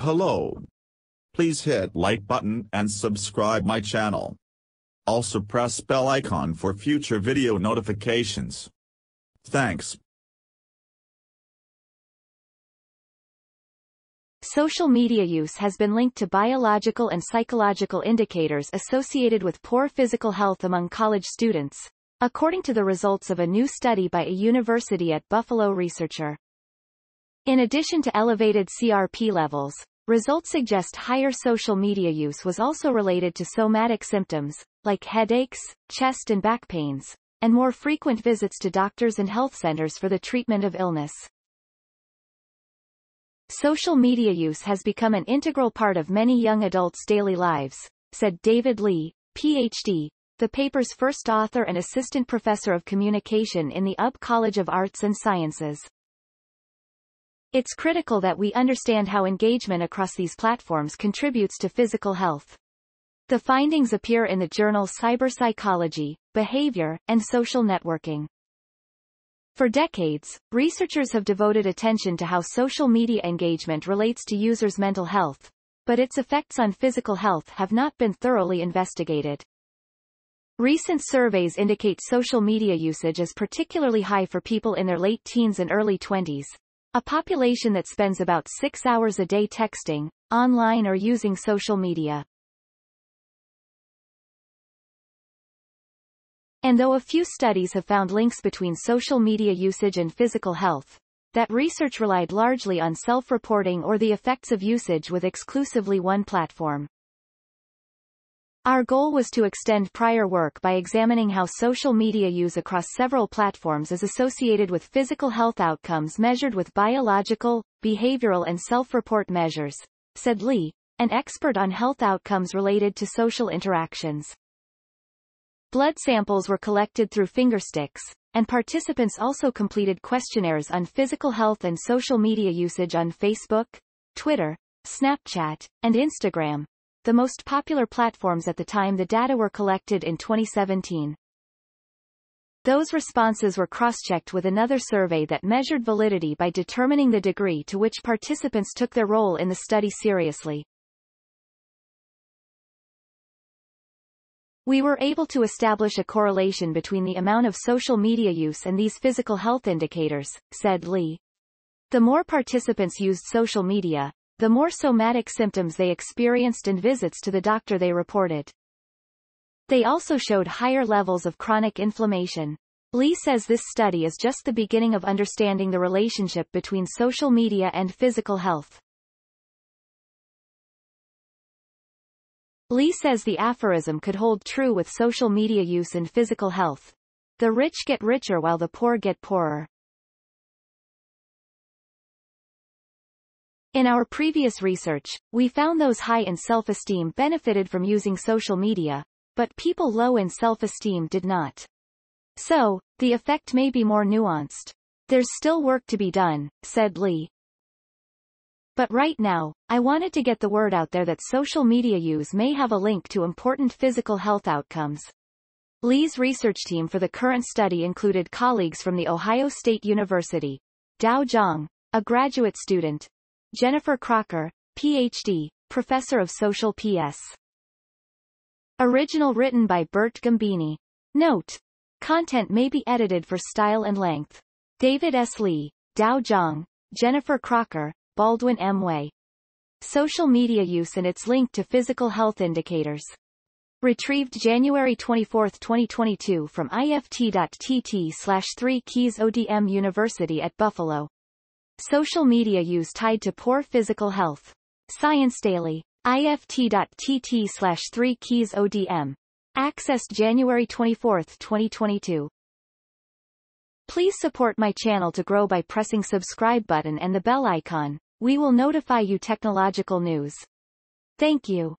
Hello. Please hit like button and subscribe my channel. Also press bell icon for future video notifications. Thanks. Social media use has been linked to biological and psychological indicators associated with poor physical health among college students, according to the results of a new study by a university at Buffalo researcher. In addition to elevated CRP levels, results suggest higher social media use was also related to somatic symptoms, like headaches, chest and back pains, and more frequent visits to doctors and health centers for the treatment of illness. Social media use has become an integral part of many young adults' daily lives, said David Lee, Ph.D., the paper's first author and assistant professor of communication in the UB College of Arts and Sciences. It's critical that we understand how engagement across these platforms contributes to physical health. The findings appear in the journal Cyberpsychology, Behavior, and Social Networking. For decades, researchers have devoted attention to how social media engagement relates to users' mental health, but its effects on physical health have not been thoroughly investigated. Recent surveys indicate social media usage is particularly high for people in their late teens and early 20s, a population that spends about six hours a day texting, online or using social media. And though a few studies have found links between social media usage and physical health, that research relied largely on self-reporting or the effects of usage with exclusively one platform. Our goal was to extend prior work by examining how social media use across several platforms is associated with physical health outcomes measured with biological, behavioral and self-report measures, said Lee, an expert on health outcomes related to social interactions. Blood samples were collected through fingersticks, and participants also completed questionnaires on physical health and social media usage on Facebook, Twitter, Snapchat, and Instagram, the most popular platforms at the time the data were collected in 2017. Those responses were cross-checked with another survey that measured validity by determining the degree to which participants took their role in the study seriously. We were able to establish a correlation between the amount of social media use and these physical health indicators, said Lee. The more participants used social media, the more somatic symptoms they experienced and visits to the doctor they reported. They also showed higher levels of chronic inflammation. Lee says this study is just the beginning of understanding the relationship between social media and physical health. Lee says the aphorism could hold true with social media use and physical health. The rich get richer while the poor get poorer. In our previous research, we found those high in self-esteem benefited from using social media, but people low in self-esteem did not. So, the effect may be more nuanced. There's still work to be done, said Lee. But right now, I wanted to get the word out there that social media use may have a link to important physical health outcomes. Lee's research team for the current study included colleagues from The Ohio State University, Tao Jiang, a graduate student, Jennifer Crocker, Ph.D., Professor of Social PS. Original written by Bert Gambini. Note. Content may be edited for style and length. David S. Lee, Tao Jiang, Jennifer Crocker, Baldwin M. Social media use and its link to physical health indicators. Retrieved January 24, 2022 from ift.tt slash 3 keys ODM University at Buffalo. Social media use tied to poor physical health. Science Daily. ift.tt slash 3 keys ODM. Accessed January 24, 2022. Please support my channel to grow by pressing subscribe button and the bell icon. We will notify you technological news. Thank you.